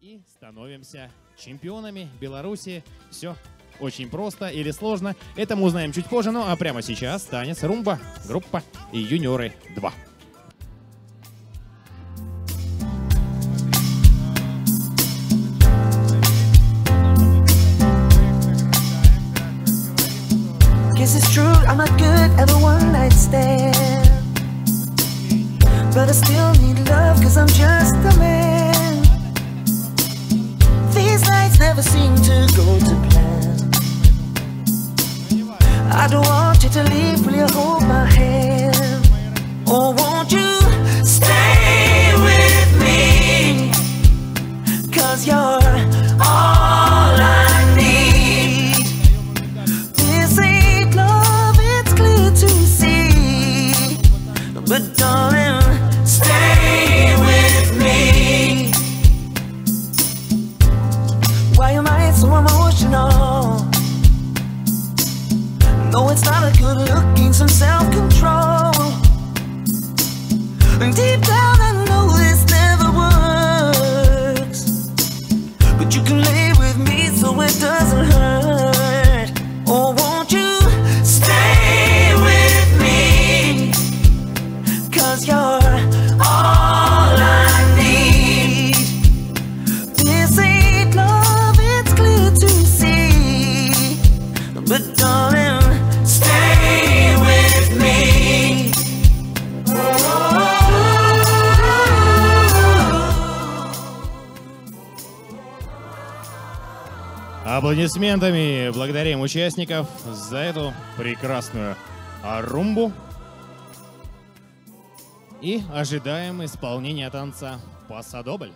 и становимся чемпионами Беларуси. Все очень просто или сложно, это мы узнаем чуть позже, ну а прямо сейчас танец румба, группа и юниоры 2. Guess it's true, I'm not good at a one night stand. But I still need love, cause I'm just a man. Never seem to go to plan. I don't want you to leave, will you hold my so emotional? No, it's not a good looking, some self control. Deep down, I know this never works. But you can lay with me so it doesn't Аплодисментами благодарим участников за эту прекрасную румбу. И ожидаем исполнения танца «Пасадобль».